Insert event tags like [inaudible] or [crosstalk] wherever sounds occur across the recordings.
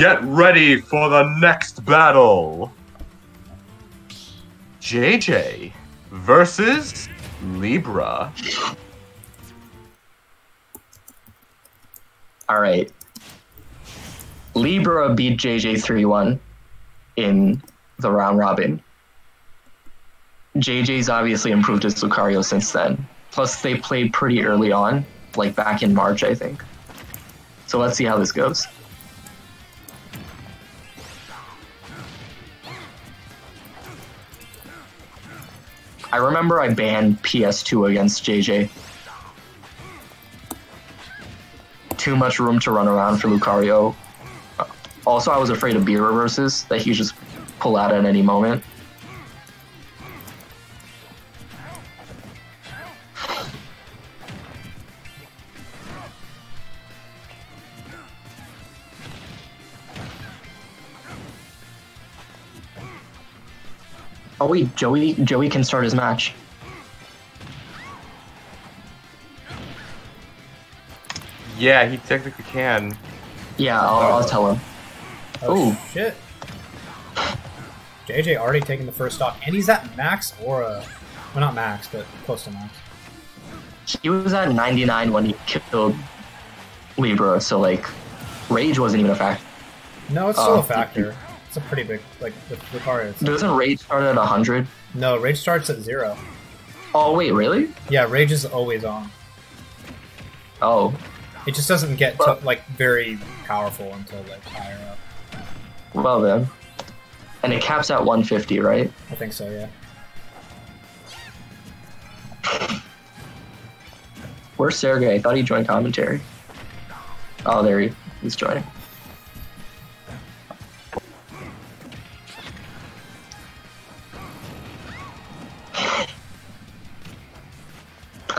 Get ready for the next battle. JJ versus Libra. All right. Libra beat JJ 3 1 in the round robin. JJ's obviously improved his Lucario since then. Plus, they played pretty early on, like back in March, I think. So let's see how this goes. I remember I banned PS2 against JJ. Too much room to run around for Lucario. Also, I was afraid of B reverses that he just pull out at any moment. Oh wait, Joey Joey can start his match. Yeah, he technically can. Yeah, I'll, I'll tell him. Oh Ooh. shit. JJ already taking the first stock, and he's at max or uh, well not max, but close to max. He was at 99 when he killed Libra, so like, Rage wasn't even a factor. No, it's still Uh, a factor. It's a pretty big like with Lucario. Doesn't Rage start at 100? no, rage starts at zero. Oh wait, really? Yeah, rage is always on. Oh, It just doesn't get to, like very powerful until like higher up. well then. And it caps at 150, right? I think so. Yeah. Where's Sergey? I thought he joined commentary. Oh, there he, he's joining.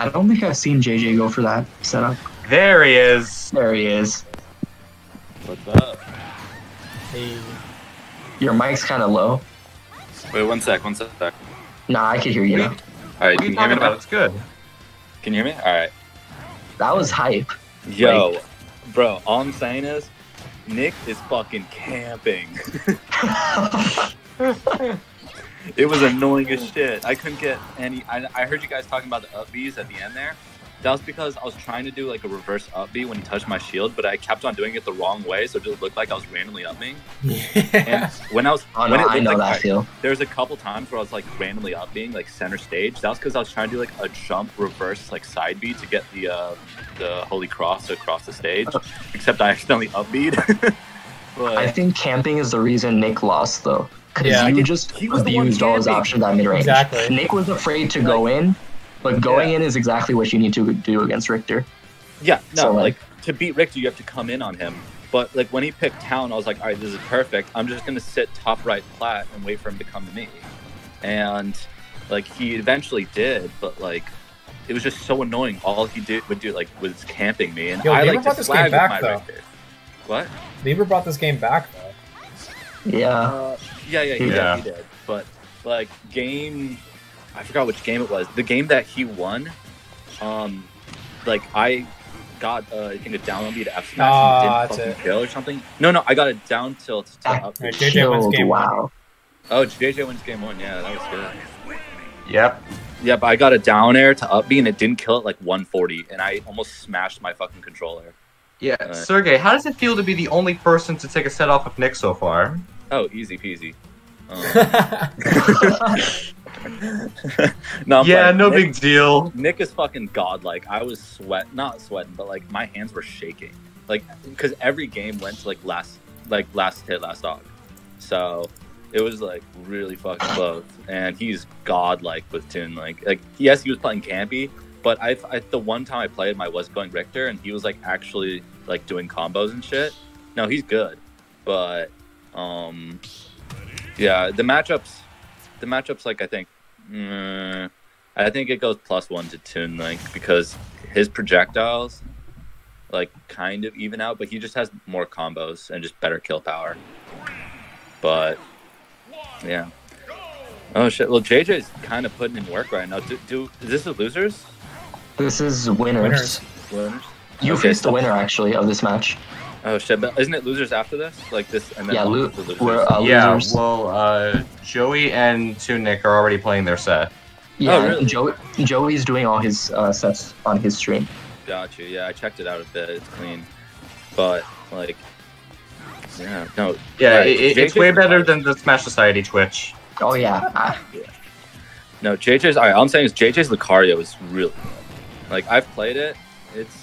I don't think I've seen JJ go for that setup. There he is. There he is. What's up? Hey, Your mic's kind of low. Wait, one sec, one sec. All Nah, I can hear you now. right, What can you you hear me talking about? now? It's good. Can you hear me? All right. That was hype. Yo, bro, all I'm saying is, Nick is fucking camping. [laughs] [laughs] [laughs] it was annoying as shit. I couldn't get any. I, I heard you guys talking about the up Bs at the end there. That was because I was trying to do like a reverse up B when he touched my shield, but I kept on doing it the wrong way, so it just looked like I was randomly upping. [laughs] And yeah. when I was, Oh when no, it I know like, that alright, feel. there was a couple times where I was like randomly up being like center stage. That was because I was trying to do like a jump reverse like side B to get the uh the holy cross across the stage. [laughs] Except I accidentally up beat. [laughs] but I think camping is the reason Nick lost, though. Because Yeah, you just he was abused all his options at mid range. Exactly. Nick was afraid to go in, but going Yeah. in is exactly what you need to do against Richter. yeah, no, So, like, like- to beat Richter, you have to come in on him. But like when he picked town, I was like, all right, this is perfect. I'm just gonna sit top right plat and wait for him to come to me. And like he eventually did, but like it was just so annoying. All he did would do like was camping me, and Yo, I like brought to this flag back, with my though. Richter. What? Libra brought this game back though. Yeah. Uh, yeah, yeah, he Yeah. did. He did. But like game, I forgot which game it was. The game that he won, um, like I got uh, I think a down beat to F smash Ah, and didn't it. fucking kill or something. No, no, I got a down tilt to Ah, up. Right, JJ wins Killed, game one. Oh, JJ wins game one. Yeah, that was good. Yep. Yep, I got a down air to up B and it didn't kill it like 140, and I almost smashed my fucking controller. Yeah. Alright. Sergey, how does it feel to be the only person to take a set off of Nick so far? Oh, easy peasy. Um, [laughs] [laughs] no, I'm yeah, playing. no Nick- big deal. Nick is fucking godlike. I was sweat, not sweating, but like my hands were shaking, like because every game went to like last, like last hit, last dog. So it was like really fucking [sighs] close. And he's godlike with Toon. Like, like yes, he was playing campy, but I, I the one time I played him, I was going Richter, and he was like actually like doing combos and shit. No, he's good, but um, yeah, the matchups, the matchups, like I think. mm, I think it goes plus one to Toon, like because his projectiles, like kind of even out, but he just has more combos and just better kill power. But yeah. Oh shit! Well, JJ's kind of putting in work right now. Do, do is this the losers? This is winners. Winners. Winners? You Okay, faced the winner, actually, of this match. Oh shit! But isn't it losers after this? Like this and then Yeah, lo- to losers. we're uh, yeah, losers. well, uh, Joey and Tunic are already playing their set. yeah, Oh, really? Joey, Joey's doing all his uh, sets on his stream. Got you. Yeah, I checked it out a bit. It's clean, but like, yeah, no. Yeah, right, it, it- it's way better than the Smash Society Twitch. Oh yeah, I, No, JJ's. All right, all I'm saying is JJ's Lucario is really good. Like I've played it. It's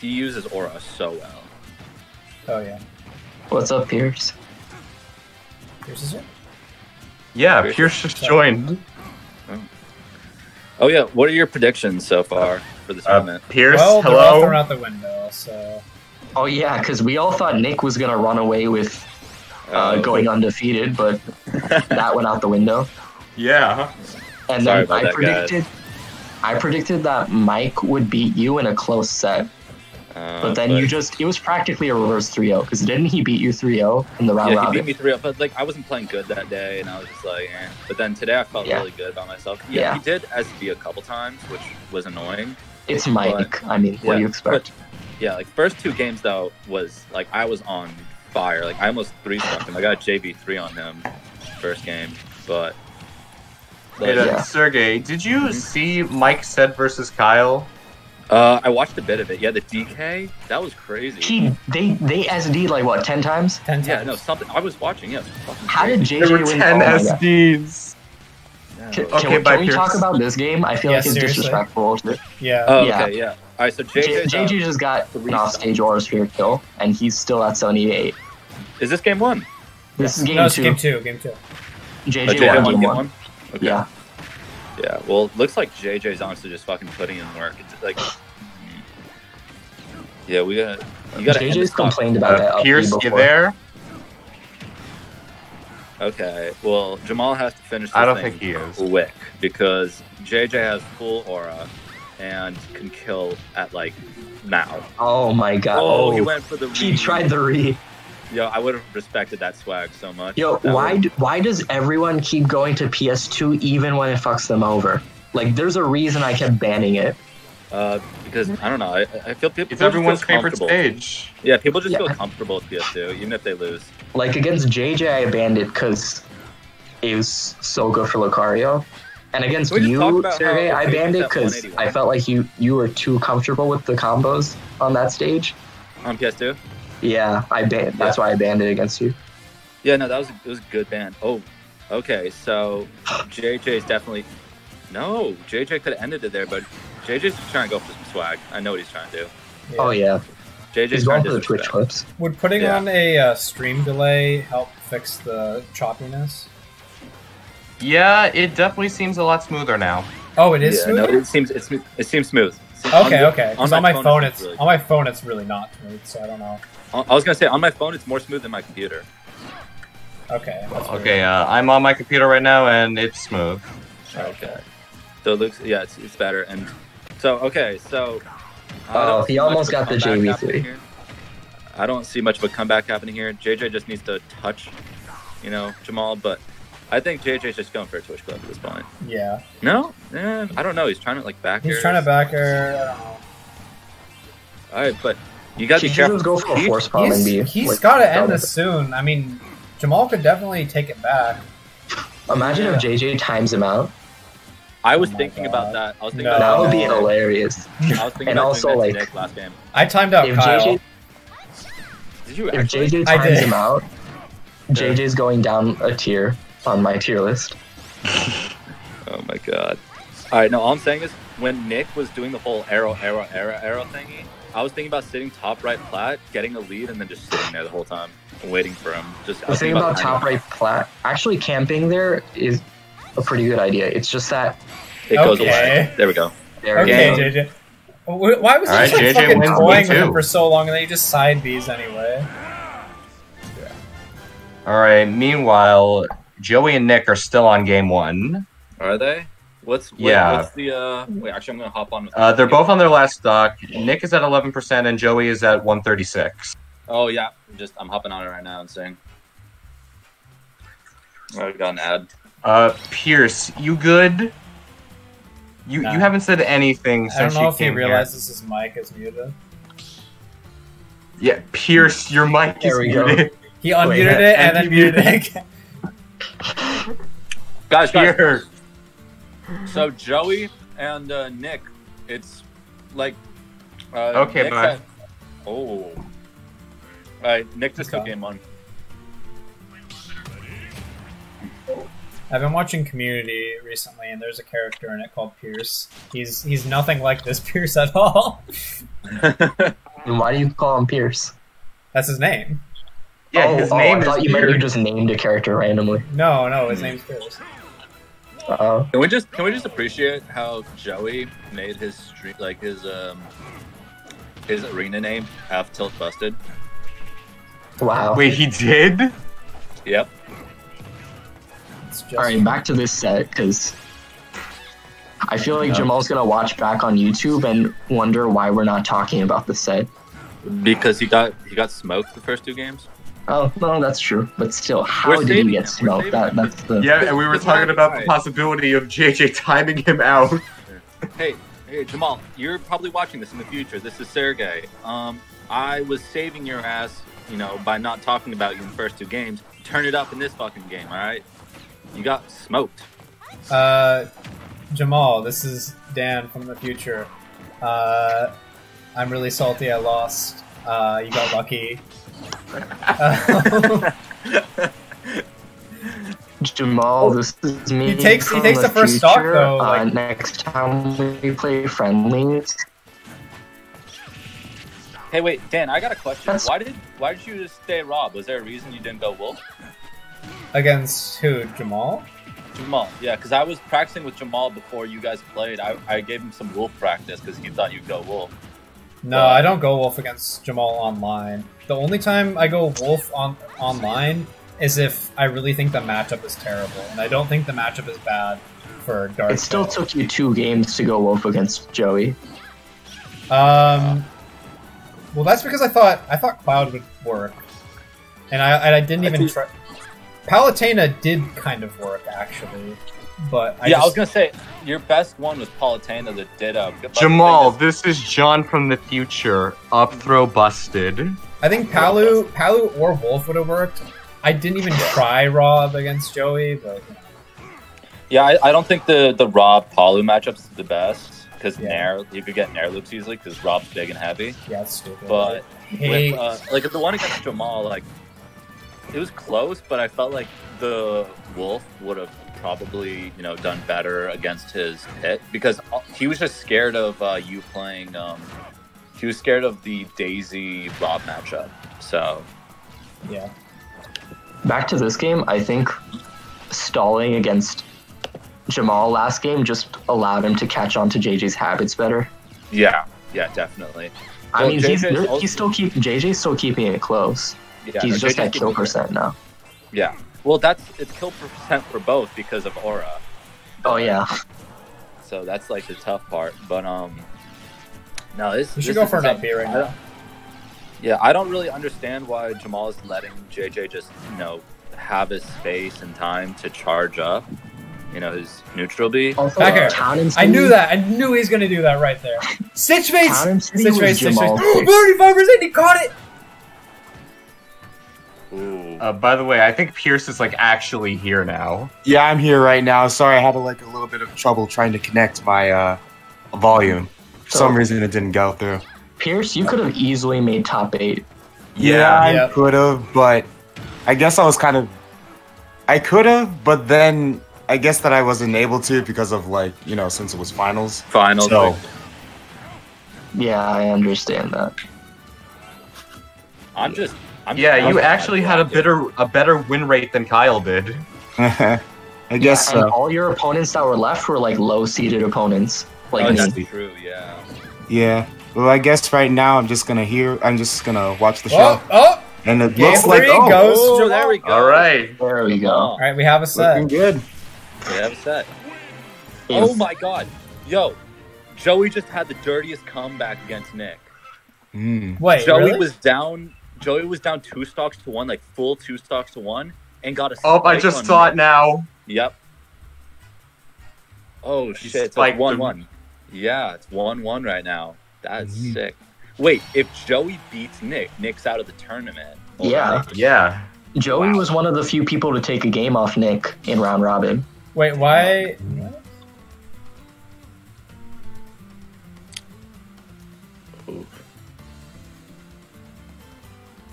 he uses aura so well. Oh yeah. what's up, Pierce? Pierce is his Yeah, Pierce- Pierce just joined. Oh yeah, what are your predictions so far for this Uh, tournament? Pierce, well, they're hello. thrown out the window, so Oh yeah, because we all thought Nick was gonna run away with uh, Oh. going undefeated, but [laughs] that went out the window. Yeah. And Sorry then about I that, predicted, I predicted that Mike would beat you in a close set, Uh, but then you just—it was practically a reverse 3-0. Because didn't he beat you 3-0 in the round Yeah, he beat me three up, but like I wasn't playing good that day, and I was just like, eh. But then today I felt Yeah. really good about myself. Yeah, Yeah. he did SD a couple times, which was annoying. It's Mike. I mean, what do you Yeah, expect? Yeah, like first two games though was like I was on fire. Like I almost three struck him. I got a JV three on him first game, but Hey, like, uh, Yeah. Sergey, did you see Mike said versus Kyle? Uh, I watched a bit of it. Yeah, the DK that was crazy. He they they SD like what ten times? ten times. yeah, no, something. I was watching. Yeah, it was How did crazy. JJ There were win? 10 Oh my God. SDs. Yeah, Can, it was- can Okay, we, can we talk about this game? I feel Yeah, like it's seriously. disrespectful. Yeah. Oh, yeah. okay, yeah. All right, so J- JJ, JJ just got three an off stars. stage aura sphere kill, and he's still at 78. is this game one? This is game no, it's two. game two. Game two. Oh, JJ, JJ won won game game one. one. Okay. Yeah. Yeah, well, it looks like JJ's honestly just fucking putting in work. It's like, [sighs] yeah, we got. You got to JJ's complained about that Uh, up Pierce, you there? Okay, well, Jamal has to finish. This I don't thing think he is. quick because JJ has full aura and can kill at like now. Oh my god. Oh, he went for the. He tried the re. Yo, I would have respected that swag so much. Yo, That why would- d- why does everyone keep going to PS2 even when it fucks them over? Like, there's a reason I kept banning it. Uh, because I don't know. I, I feel people. It's everyone's favorite comfortable. stage. Yeah, people just Yeah. feel comfortable with PS2, even if they lose. Like against JJ, I banned it because it was so good for Lucario. And against Can we just talk you, about Sergey, I banned it because I felt like you you were too comfortable with the combos on that stage. On PS2. Yeah, I banned. That's why I banned it against you. Yeah, no, that was it was a good ban. Oh, okay, so [sighs] JJ is definitely no. JJ could have ended it there, but JJ's just trying to go for some swag. I know what he's trying to do. Yeah. Oh yeah, JJ's he's trying going for the Twitch disrespect. clips. Would putting Yeah. on a uh, stream delay help fix the choppiness? Yeah, it definitely seems a lot smoother now. Oh, it is Yeah, no, smooth. it seems it's it seems smooth. On okay, the- okay. Because on, my phone, it's really- on my phone, it's really not smooth. So I don't know. I was gonna say on my phone it's more smooth than my computer. Okay. Okay, uh, I'm on my computer right now and it's smooth. Okay. So it looks yeah, it's, it's better. And so okay, so Oh, he almost got the comeback JV3. I don't see much of a comeback happening here. JJ just needs to touch, you know, Jamal, but I think JJ's just going for a Twitch clip at this point. Yeah. No, eh, I don't know. He's trying to like back. He's airs. trying to back her. I don't know. All right, but you gotta be careful. go for a He- force palm and He's, be. he's like, got to end this soon. I mean, Jamal could definitely take it back. it. Imagine if JJ times him out. I was Oh thinking God. about that. I was thinking No. about That would be hilarious. I was thinking And about also, doing that like- to last game. I timed out If Kyle. JJ, Did you if? JJ times did. him out, JJ's going down a tier on my tier list. [laughs] Oh my god. All right, no. All I'm saying is when Nick was doing the whole arrow, arrow, arrow, arrow thingy, I was thinking about sitting top right plat, getting a lead, and then just sitting there the whole time, waiting for him. Just I The was thing thinking about top right plat, actually camping there is a pretty good idea. It's just that It goes Okay. away. There we go. there Okay, you go. JJ. Why was he Alright, just like, JJ fucking wins toying with him for so long, and then he just side B's anyway? Yeah. All right. Meanwhile, Joey and Nick are still on game one. Are they? What's what, Yeah. What's the uh? Wait, actually, I'm gonna hop on. With Uh, they're both on their last stock. Nick is at 11% and Joey is at 136. Oh yeah, I'm just I'm hopping on it right now and saying. I got an ad. Uh, Pierce, you good? You Nah. you haven't said anything I don't know you if he came here. realizes his mic is muted. Yeah, Pierce, your mic is There we go. muted. He unmuted Wait, it and then muted it again. Guys, guys. Pierce. So Joey and uh, Nick, it's like. Uh, Okay, Nick bye. had- oh. All right, Nick just took game one. I've been watching Community recently, and there's a character in it called Pierce. He's he's nothing like this [laughs] Pierce at all. [laughs] And why do you call him Pierce? That's his name. Yeah, oh, his oh, name I is thought you meant you just named a character randomly. No, no, his name's Pierce. Uh, Can we just can we just appreciate how Joey made his street like his um his arena name half tilt busted? wow. Wait, he did? Yep. Just All right, back to this set because I feel like Yeah. Jamal's gonna watch back on YouTube and wonder why we're not talking about the set. Because he got he got smoked the first two games. Oh no, that's true. But still, how We're did saving he get We're smoked? That that's the Yeah, and we were talking about the possibility of JJ timing him out. [laughs] Hey, hey Jamal, you're probably watching this in the future. This is Sergey. Um, I was saving your ass, you know, by not talking about you in the first two games. Turn it up in this fucking game, all right? You got smoked. Uh, Jamal, this is Dan from the future. Uh, I'm really salty. I lost. Uh, you got lucky. Uh, [laughs] Jamal. This is me. He takes- he takes the first stock, future. though, Uh, next time we play friendlies, Hey, wait, Dan, I got a question. That's- Why did why did you just stay Rob? Was there a reason you didn't go Wolf? against who? Jamal? Jamal, yeah, because I was practicing with Jamal before you guys played. I, I gave him some Wolf practice because he thought you'd go Wolf. No, I don't go wolf against Jamal online. The only time I go wolf on online is if I really think the matchup is terrible, and I don't think the matchup is bad for Dark. it still took you two games to go wolf against Joey. Um, well, that's because I thought I thought Cloud would work, and I and I didn't I even think- try. Palutena did kind of work actually, but I yeah, just, I was gonna say your best one was Palutena that did uh, Jamal, they this is John from the future. Up throw busted. I think Palu Palu or Wolf would have worked. I didn't even [laughs] try Rob against Joey, but you know. just- yeah, I, I don't think the the Rob Palu matchup's the best because Yeah. Nair you could get Nair loops easily because Rob's big and heavy. yeah, it's stupid. But hey, with, uh, like the one against Jamal, like it was close, but I felt like the Wolf would have probably you know done better against his hit because he was just scared of uh, you playing. Um, he was scared of the Daisy Bob matchup. So yeah, Back to this game, I think stalling against Jamal last game just allowed him to catch on to JJ's habits better. yeah, yeah, definitely. I Well, mean, he's, also- he's still keep JJ's still keeping it close. Yeah, he's no, just JJ's at kill keeping- percent now. Yeah. Well, that's it's kill percent for both because of aura. Oh yeah, So that's like the tough part. But um, no, this. you should this go for an insane. up B right now. Yeah, I don't really understand why Jamal is letting JJ just you know have his space and time to charge up. You know his neutral B. also Back here. Town and I knew that. I knew he's gonna do that right there. Stitch face. Town and City Stitch was face. Stitch face. Thirty-five [gasps] percent. He caught it. Ooh. Uh, by the way, I think Pierce is like actually here now. Yeah, I'm here right now. Sorry, I had like a little bit of trouble trying to connect my uh, volume. For So- some reason, it didn't go through. Pierce, you could have easily made top eight. Yeah, I Yep. could have, but I guess I was kind of. I could have, but then I guess that I wasn't able to because of like you know since it was finals. Finals. So Yeah, I understand that. I'm just. I'm Yeah, you I'm actually had a better a better win rate than Kyle did. [laughs] I guess yeah, and so. all your opponents that were left were like low seeded opponents, like Oh, me. that's true. Yeah. Yeah. Well, I guess right now I'm just gonna hear. I'm just gonna watch the show, Oh, oh. and it Game looks like three oh, goes Oh, there we go. All right. There we go. All right, we have a set. looking good. We have a set. Is- Oh my god. Yo, Joey just had the dirtiest comeback against Nick. Mm. Wait, Joey really? was down. Joey was down two stocks to one, like full two stocks to one, and got a. Oh, I just saw it now. Yep. Oh shit! It's like one him. one. Yeah, it's one one right now. That's Mhm. sick. Wait, if Joey beats Nick, Nick's out of the tournament. Or Yeah. Nick- Yeah. Joey Wow. was one of the few people to take a game off Nick in round robin. Wait, why?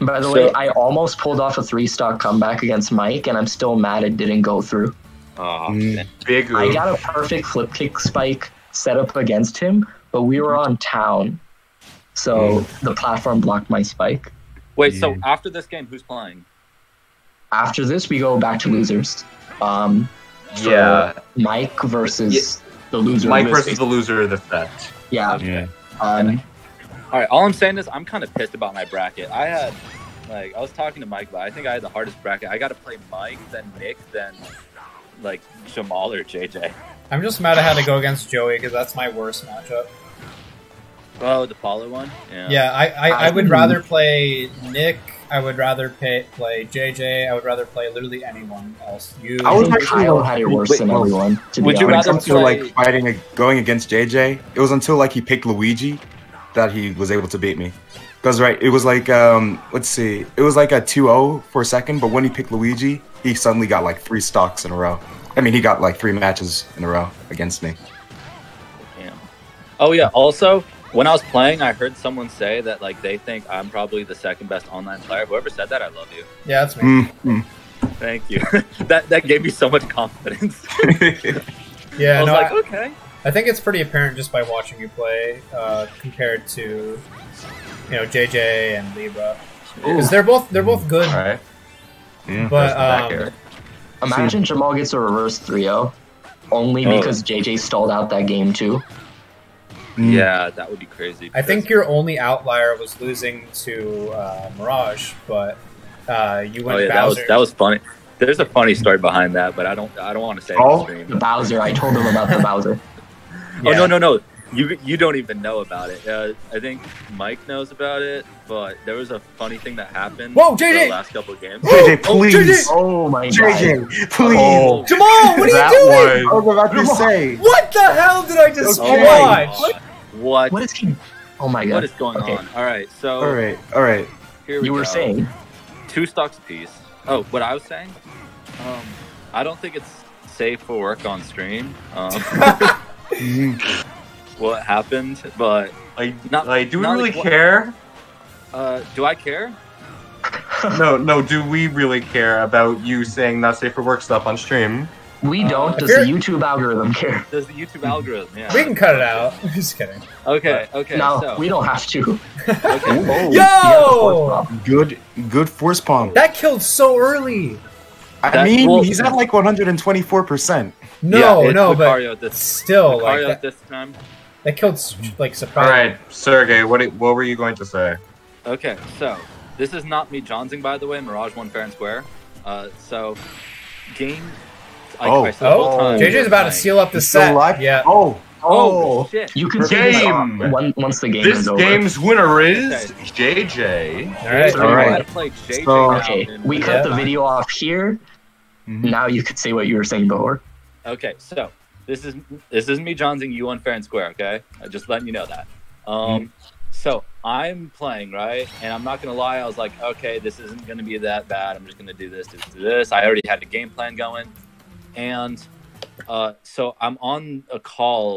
By the So- way, I almost pulled off a three stock comeback against Mike, and I'm still mad it didn't go through. Oh, Mm. man. Big I got a perfect flip kick spike set up against him, but we were on town, so the platform blocked my spike. Wait, so after this game, who's playing? After this, we go back to losers. Um, so Yeah. Mike versus the loser. Mike of this- versus the loser of the set. yeah. Yeah. Um, All right, all I'm saying is I'm kind of pissed about my bracket. I had, like, I was talking to Mike, but I think I had the hardest bracket. I got to play Mike, then Nick, then like Jamal or JJ. I'm just mad I had to go against Joey because that's my worst matchup. Oh, the Palu one. Yeah. Yeah, I, I, I would I- rather play Nick. I would rather pay, play JJ. I would rather play literally anyone else. You. I I was think actually- Kyle had it worse wait, than well, everyone. Would you when it honest. rather comes to like fighting a, going against JJ, it was until like he picked Luigi that he was able to beat me. Because right, it was like um, let's see, it was like a 2-0 for a second, but when he picked Luigi, he suddenly got like three stocks in a row. I mean, he got like three matches in a row against me. Damn. Oh yeah. Also, when I was playing, I heard someone say that like they think I'm probably the second best online player. Whoever said that, I love you. yeah, that's me. Mm, mm. Thank you. [laughs] that that gave me so much confidence. [laughs] Yeah, I was no, like, I, okay. I think it's pretty apparent just by watching you play uh, compared to you know JJ and Libra because they're both they're both good, All right. Yeah. but There's the back um. Imagine Jamal gets a reverse 3-0, only Oh. because JJ stalled out that game too. Mm. Yeah, that would be crazy. I think your only outlier was losing to uh, Mirage, but uh, you went Oh yeah, that was that was funny. There's a funny story behind that, but I don't I don't want to say it Oh. on stream. The Bowser, I told him about the Bowser. [laughs] Oh no no no! You you don't even know about it. Uh, I think Mike knows about it, but there was a funny thing that happened. Whoa, the JJ! last couple of games. [gasps] JJ, Oh, please. JJ! Oh my god. JJ, please. Oh, Jamal, what are you doing? I was about to say. What the hell did I just Okay. watch? What? What? What is he? Oh my god. what is going Okay. on? All right, so All right, all right. here we You were go. saying? two stocks apiece. Oh, what I was saying? Um, I don't think it's safe for work on stream. Um. [laughs] [laughs] [laughs] what happened, but like, Not- like, do we not really like what- care? uh, do I care? [laughs] No, no. Do we really care about you saying not safe for work stuff on stream? We Uh, don't. if Does the YouTube algorithm care? Does the YouTube algorithm? Yeah. We can cut it out. [laughs] Just kidding. Okay. Okay. no, so, we don't have to. [laughs] okay. Oh, Yo! he has a force palm. Good, good force palm. That killed so early. I That- mean, well- he's at like 124 percent. No, yeah, it's no, but Lucario this, still, like that, this time. That killed like surprise. right, Sergey. What what were you going to say? Okay, so this is not me Johnsing, by the way. Mirage won fair and square. Uh, so game. Like Oh. I said the Oh, time, JJ's we're about to seal up the He's set. alive? Yeah. Oh, Oh, Oh, shit! you can Game. one- once the game This is over. game's winner is JJ. All right. So All we right. gotta play JJ So- Okay, in- we Yeah. cut the video off here. Mhm. Now you could say what you were saying before. Okay, so this is this is me Johnsing you on fair and square. Okay, I just letting you know that. Um, so I'm playing right, and I'm not gonna lie. I was like, okay, this isn't gonna be that bad. I'm just gonna do this, this, do this. I already had a game plan going, and uh, so I'm on a call